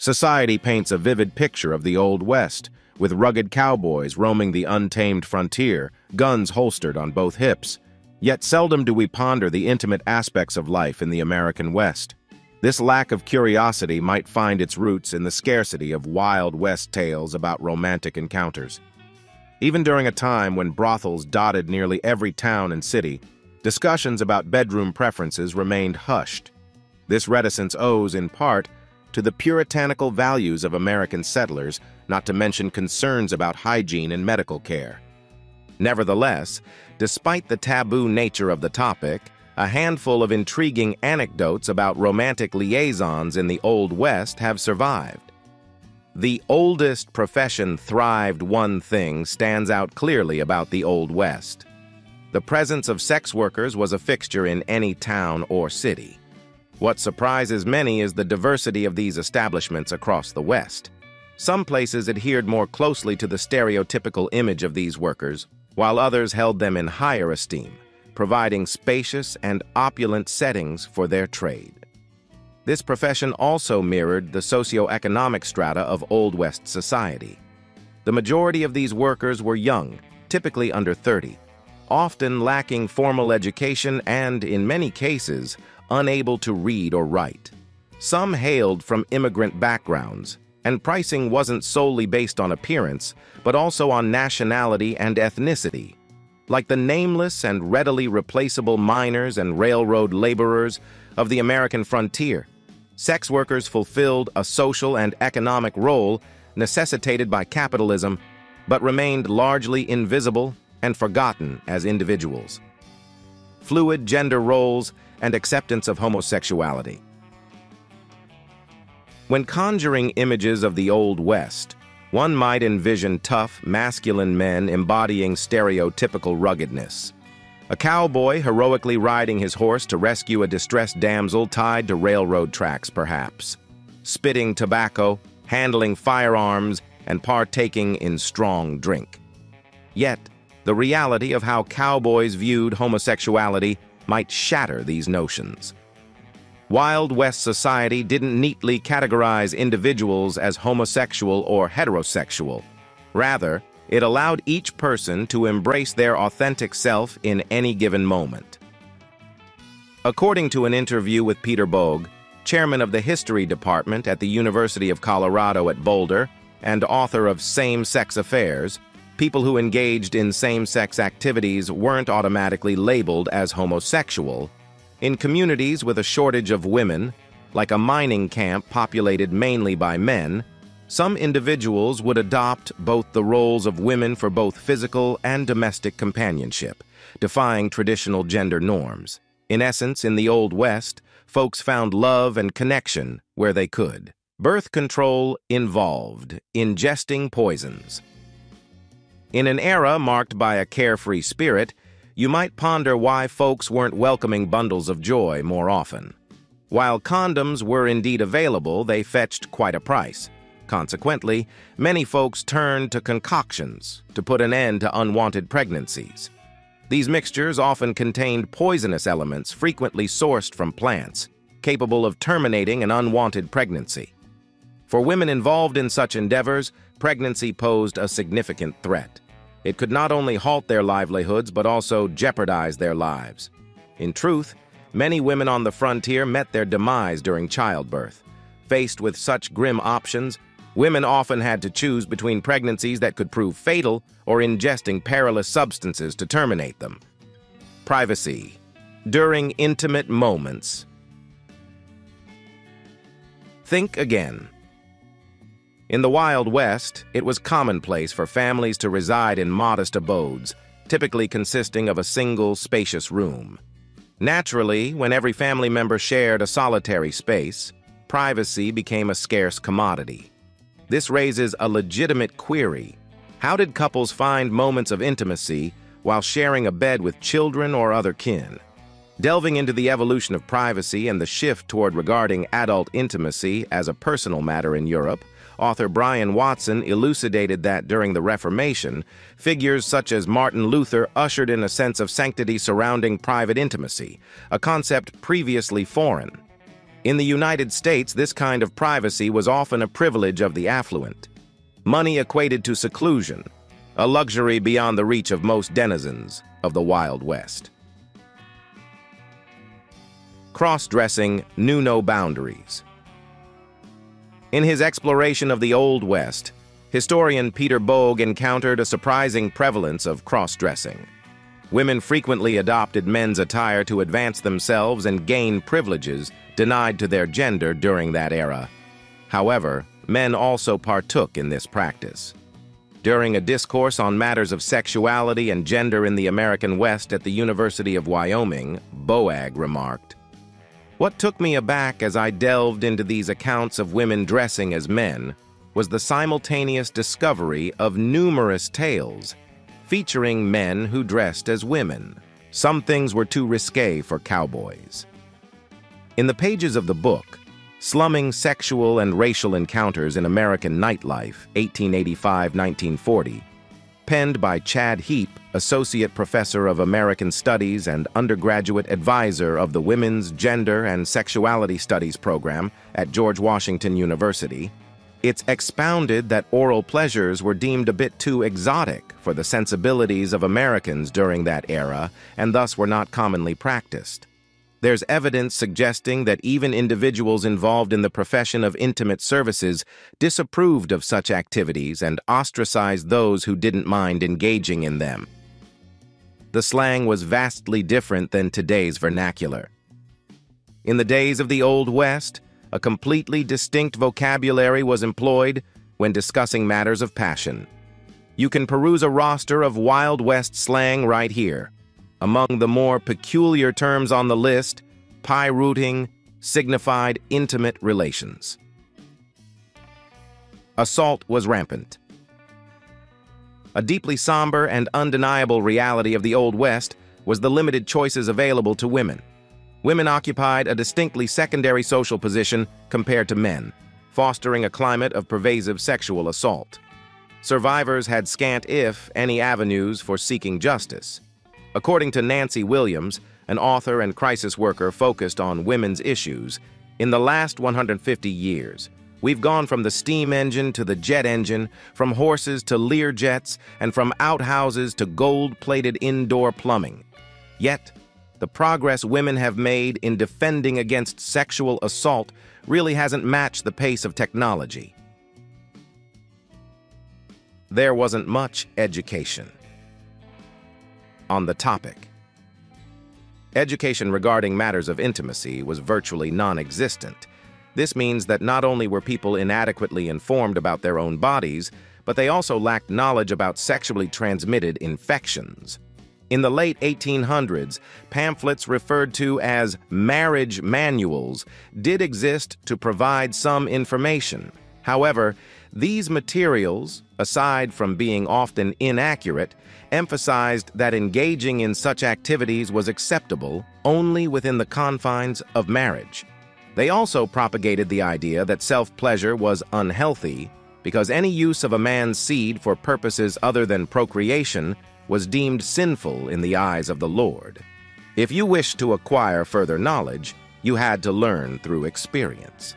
Society paints a vivid picture of the Old West, with rugged cowboys roaming the untamed frontier, guns holstered on both hips. Yet seldom do we ponder the intimate aspects of life in the American West. This lack of curiosity might find its roots in the scarcity of Wild West tales about romantic encounters. Even during a time when brothels dotted nearly every town and city, discussions about bedroom preferences remained hushed. This reticence owes, in part, to the puritanical values of American settlers, not to mention concerns about hygiene and medical care. Nevertheless, despite the taboo nature of the topic, a handful of intriguing anecdotes about romantic liaisons in the Old West have survived. The oldest profession thrived one thing stands out clearly about the Old West. The presence of sex workers was a fixture in any town or city. What surprises many is the diversity of these establishments across the West. Some places adhered more closely to the stereotypical image of these workers, while others held them in higher esteem, providing spacious and opulent settings for their trade. This profession also mirrored the socio-economic strata of Old West society. The majority of these workers were young, typically under 30, often lacking formal education and, in many cases, unable to read or write. Some hailed from immigrant backgrounds, and pricing wasn't solely based on appearance, but also on nationality and ethnicity. Like the nameless and readily replaceable miners and railroad laborers of the American frontier, sex workers fulfilled a social and economic role necessitated by capitalism, but remained largely invisible and forgotten as individuals. Fluid gender roles and acceptance of homosexuality. When conjuring images of the Old West, one might envision tough, masculine men embodying stereotypical ruggedness. A cowboy heroically riding his horse to rescue a distressed damsel tied to railroad tracks, perhaps. Spitting tobacco, handling firearms, and partaking in strong drink. Yet, the reality of how cowboys viewed homosexuality might shatter these notions. Wild West society didn't neatly categorize individuals as homosexual or heterosexual. Rather, it allowed each person to embrace their authentic self in any given moment. According to an interview with Peter Boag, chairman of the history department at the University of Colorado at Boulder and author of Same-Sex Affairs, people who engaged in same-sex activities weren't automatically labeled as homosexual. In communities with a shortage of women, like a mining camp populated mainly by men, some individuals would adopt both the roles of women for both physical and domestic companionship, defying traditional gender norms. In essence, in the Old West, folks found love and connection where they could. Birth control involved ingesting poisons. In an era marked by a carefree spirit, you might ponder why folks weren't welcoming bundles of joy more often. While condoms were indeed available, they fetched quite a price. Consequently, many folks turned to concoctions to put an end to unwanted pregnancies. These mixtures often contained poisonous elements frequently sourced from plants, capable of terminating an unwanted pregnancy. For women involved in such endeavors, pregnancy posed a significant threat. It could not only halt their livelihoods, but also jeopardize their lives. In truth, many women on the frontier met their demise during childbirth. Faced with such grim options, women often had to choose between pregnancies that could prove fatal or ingesting perilous substances to terminate them. Privacy. During intimate moments. Think again. In the Wild West, it was commonplace for families to reside in modest abodes, typically consisting of a single, spacious room. Naturally, when every family member shared a solitary space, privacy became a scarce commodity. This raises a legitimate query. How did couples find moments of intimacy while sharing a bed with children or other kin? Delving into the evolution of privacy and the shift toward regarding adult intimacy as a personal matter in Europe, author Brian Watson elucidated that during the Reformation, figures such as Martin Luther ushered in a sense of sanctity surrounding private intimacy, a concept previously foreign. In the United States, this kind of privacy was often a privilege of the affluent. Money equated to seclusion, a luxury beyond the reach of most denizens of the Wild West. Cross-dressing knew no boundaries. In his exploration of the Old West, historian Peter Boag encountered a surprising prevalence of cross-dressing. Women frequently adopted men's attire to advance themselves and gain privileges denied to their gender during that era. However, men also partook in this practice. During a discourse on matters of sexuality and gender in the American West at the University of Wyoming, Boag remarked, What took me aback as I delved into these accounts of women dressing as men was the simultaneous discovery of numerous tales featuring men who dressed as women. Some things were too risque for cowboys. In the pages of the book, Slumming Sexual and Racial Encounters in American Nightlife, 1885-1940, penned by Chad Heap, Associate Professor of American Studies and Undergraduate Advisor of the Women's Gender and Sexuality Studies program at George Washington University, it's expounded that oral pleasures were deemed a bit too exotic for the sensibilities of Americans during that era and thus were not commonly practiced. There's evidence suggesting that even individuals involved in the profession of intimate services disapproved of such activities and ostracized those who didn't mind engaging in them. The slang was vastly different than today's vernacular. In the days of the Old West, a completely distinct vocabulary was employed when discussing matters of passion. You can peruse a roster of Wild West slang right here. Among the more peculiar terms on the list, pie rooting signified intimate relations. Assault was rampant. A deeply somber and undeniable reality of the Old West was the limited choices available to women. Women occupied a distinctly secondary social position compared to men, fostering a climate of pervasive sexual assault. Survivors had scant, if any, avenues for seeking justice. According to Nancy Williams, an author and crisis worker focused on women's issues, in the last 150 years, we've gone from the steam engine to the jet engine, from horses to Lear jets, and from outhouses to gold-plated indoor plumbing. Yet, the progress women have made in defending against sexual assault really hasn't matched the pace of technology. There wasn't much education on the topic. Education regarding matters of intimacy was virtually non-existent. This means that not only were people inadequately informed about their own bodies, but they also lacked knowledge about sexually transmitted infections. In the late 1800s, pamphlets referred to as marriage manuals did exist to provide some information. However, these materials, aside from being often inaccurate, emphasized that engaging in such activities was acceptable only within the confines of marriage. They also propagated the idea that self-pleasure was unhealthy because any use of a man's seed for purposes other than procreation was deemed sinful in the eyes of the Lord. If you wished to acquire further knowledge, you had to learn through experience.